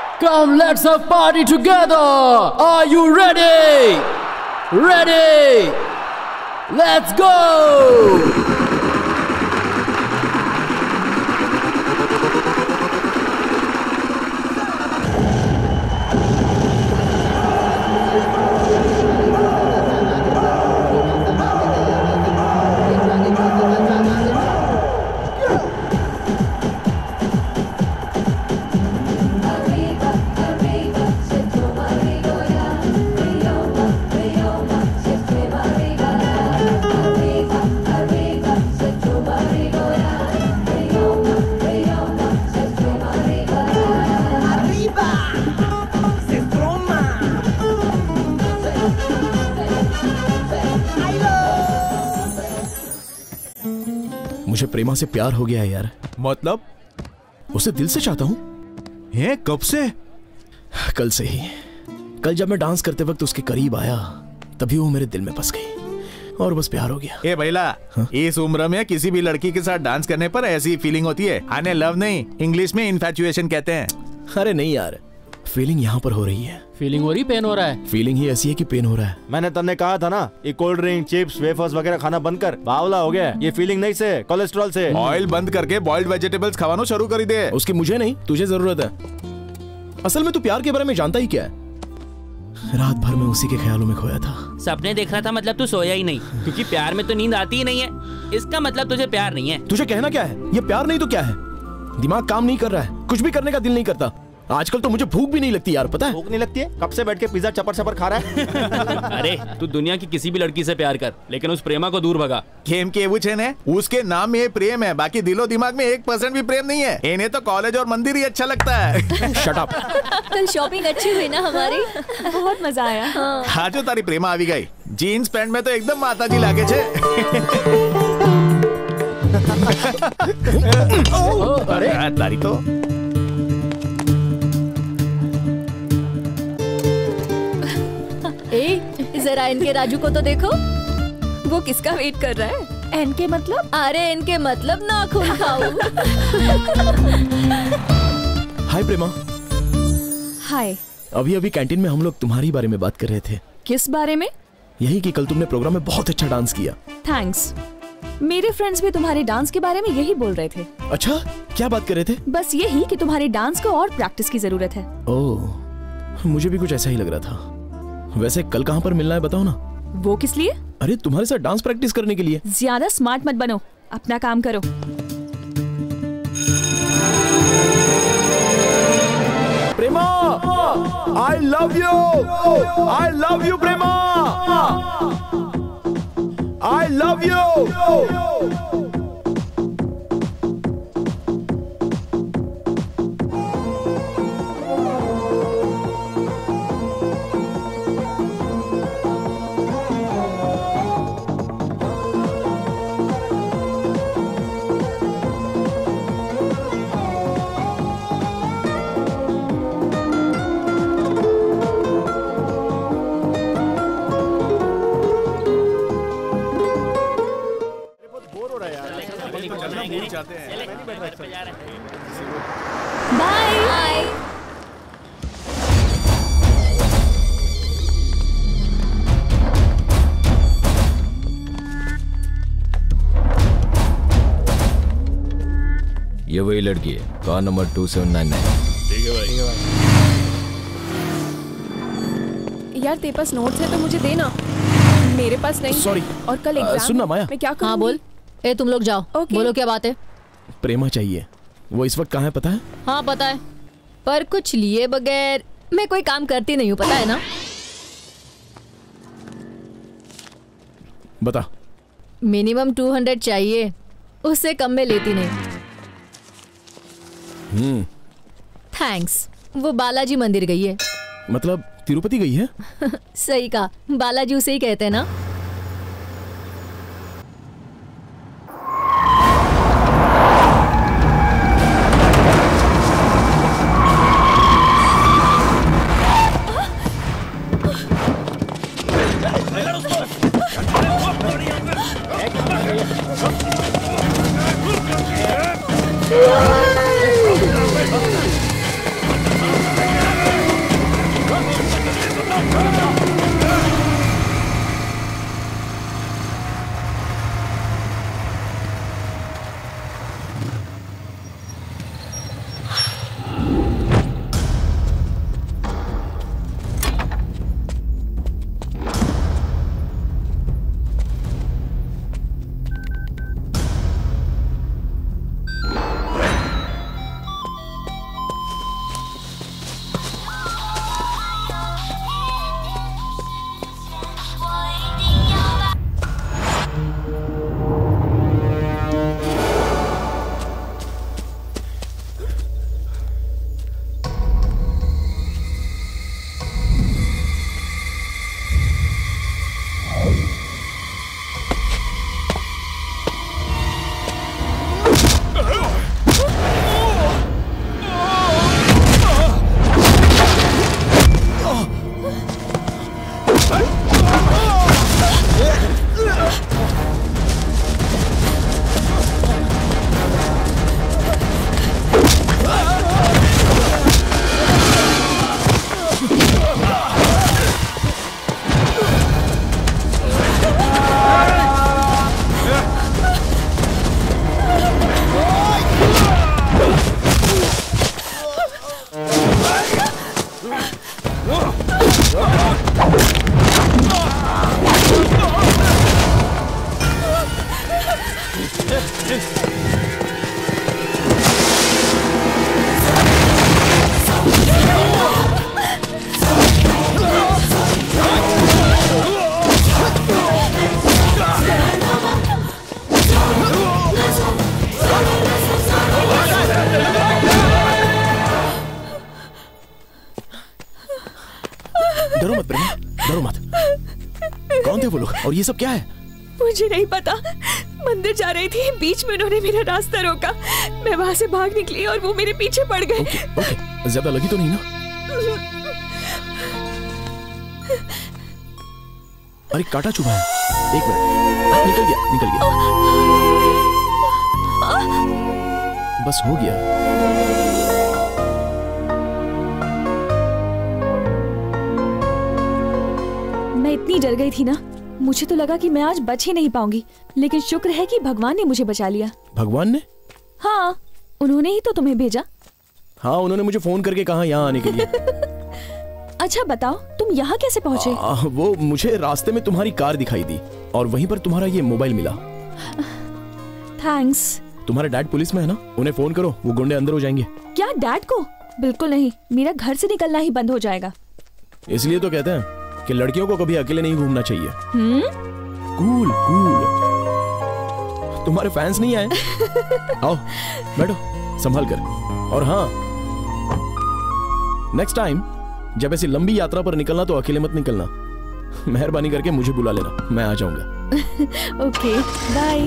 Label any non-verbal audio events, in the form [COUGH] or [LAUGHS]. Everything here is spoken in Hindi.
Come, let's have party together. Are you ready? Ready? Let's go. मुझे प्रेमा से प्यार हो गया है यार। मतलब? उसे दिल से चाहता हूँ। है कब से? कल से ही। कल जब मैं डांस करते वक्त उसके करीब आया तभी वो मेरे दिल में बस गई और बस प्यार हो गया। ए भैला इस उम्र में किसी भी लड़की के साथ डांस करने पर ऐसी फीलिंग होती है? आने लव नहीं इंग्लिश में इन्फेचुएशन कहते हैं। अरे नहीं यार फीलिंग यहाँ पर हो रही है। फीलिंग हो रही पेन हो रहा है? फीलिंग ही ऐसी है कि पेन हो रहा है। मैंने तन्ने कहा था ना ये कोल्ड ड्रिंक चिप्स वेफर्स वगैरह खाना बंद कर बावला हो गया ये फीलिंग नहीं से कोलेस्ट्रॉल से। ऑयल बंद करके बॉइल्ड वेजिटेबल्स खावानो शुरू कर दे। उसकी मुझे नहीं तुझे ज़रूरत है। असल में तू प्यार के बारे में जानता ही क्या है? रात भर में उसी के ख्यालों में खोया था। सपने देख रहा था मतलब तू सोया ही नहीं क्योंकि प्यार में तो नींद आती ही नहीं है। इसका मतलब तुझे प्यार नहीं है। तुझे कहना क्या है? ये प्यार नहीं तो क्या है? दिमाग काम नहीं कर रहा है कुछ भी करने का दिल नहीं करता। आजकल तो मुझे भूख भी नहीं लगती यार पता है? भूख नहीं लगती है? कब से बैठ के पिज्जा चपर चपर खा रहा है? [LAUGHS] अरे तू दुनिया की किसी भी लड़की से प्यार कर लेकिन उस प्रेमा को दूर भगा। गेम के वो छेन है? उसके नाम में प्रेम है बाकी दिलो दिमाग में एक परसेंट भी प्रेम नहीं है। इन्हें तो कॉलेज और मंदिर ही अच्छा लगता है। [LAUGHS] शट अप कल शॉपिंग अच्छी हुई ना हमारी? बहुत मज़ा आया। हाँ। जो तारी प्रेमा આવી गई। जीन्स पैंट में तो एकदम माता जी लागे छे। [LAUGHS] अरे तारी तो। जरा इनके राजू को तो देखो। वो किसका वेट कर रहा है? एन के मतलब? अरे इनके मतलब नाखून खाओ हाय प्रेमा। हाय। अभी अभी कैंटीन में हम लोग तुम्हारी बारे में बात कर रहे थे। किस बारे में? यही कि कल तुमने प्रोग्राम में बहुत अच्छा डांस किया। थैंक्स। मेरे फ्रेंड्स भी तुम्हारे डांस के बारे में यही बोल रहे थे। अच्छा क्या बात कर रहे थे? बस यही कि तुम्हारे डांस को और प्रैक्टिस की ज़रूरत है। ओह मुझे भी कुछ ऐसा ही लग रहा था। वैसे कल कहाँ पर मिलना है बताओ ना। वो किस लिए? अरे तुम्हारे साथ डांस प्रैक्टिस करने के लिए। ज़्यादा स्मार्ट मत बनो। अपना काम करो। Prema I love you I love you Prema. I love you bye ये वही लड़की है car number two seven nine nine यार तेरे पास नोट्स है तो मुझे देना। मेरे पास नहीं सॉरी और कल एग्ज़ाम सुन ना, माया। मैं क्या करूँ हाँ बोल। ए तुम लोग जाओ। Okay. बोलो क्या बात है? प्रेमा चाहिए। वो इस वक्त कहाँ है पता है? हाँ पता है। पर कुछ लिए बगैर मैं कोई काम करती नहीं हूँ पता है ना? बता। मिनिमम टू हंड्रेड चाहिए। उससे कम में लेती नहीं। हम्म। थैंक्स। वो बालाजी मंदिर गई है। मतलब तिरुपति गई है? [LAUGHS] सही कहा। बालाजी उसे ही कहते हैं ना? लोग और ये सब क्या है? मुझे नहीं पता। मंदिर जा रही थी बीच में उन्होंने मेरा रास्ता रोका। मैं वहाँ से भाग निकली और वो मेरे पीछे पड़ गए। ओके ज़्यादा लगी तो नहीं ना? अरे काटा चुभा है। एक मिनट। निकल गया निकल गया। बस हो गया। मैं इतनी डर गई थी ना। मुझे तो लगा कि मैं आज बच ही नहीं पाऊँगी लेकिन शुक्र है कि भगवान ने मुझे बचा लिया। भगवान ने? हाँ उन्होंने ही तो तुम्हें भेजा। हाँ उन्होंने मुझे फ़ोन करके कहा यहाँ आने के लिए। [LAUGHS] अच्छा बताओ तुम यहाँ कैसे पहुँचे? वो मुझे रास्ते में तुम्हारी कार दिखाई दी और वहीं पर तुम्हारा ये मोबाइल मिला। थैंक्स तुम्हारा डैड पुलिस में है ना? उन्हें फ़ोन करो वो गुंडे अंदर हो जाएँगे। क्या डैड को? बिल्कुल नहीं मेरा घर से निकलना ही बंद हो जाएगा। इसलिए तो कहते हैं कि लड़कियों को कभी अकेले नहीं घूमना चाहिए। हम्म? Cool cool. तुम्हारे फैंस नहीं आए? [LAUGHS] आओ बैठो संभाल कर। और हाँ नेक्स्ट टाइम जब ऐसी लंबी यात्रा पर निकलना तो अकेले मत निकलना। मेहरबानी करके मुझे बुला लेना मैं आ जाऊँगा। [LAUGHS] Okay bye